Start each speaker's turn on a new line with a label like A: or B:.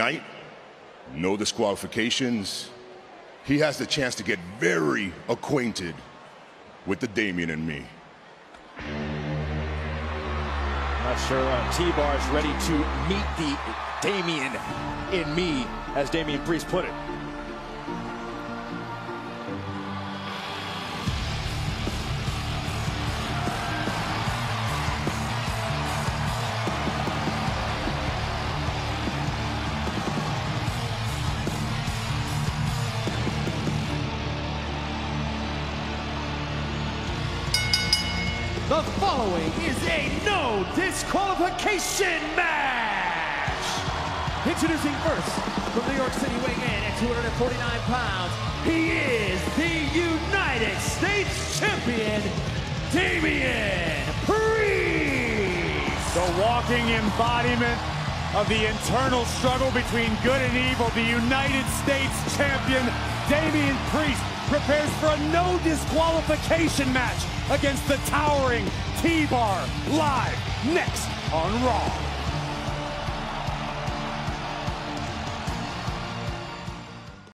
A: Tonight, no disqualifications. He has the chance to get very acquainted with the Damian and me.
B: Not sure uh, T-Bar is ready to meet the Damian in me, as Damian Priest put it.
C: The following is a no disqualification match. Introducing first from New York City weighing in at 249 pounds, he is the United States Champion, Damian Priest.
D: The walking embodiment of the internal struggle between good and evil, the United States champion, Damian Priest, prepares for a no disqualification match against the towering T-Bar live next on Raw.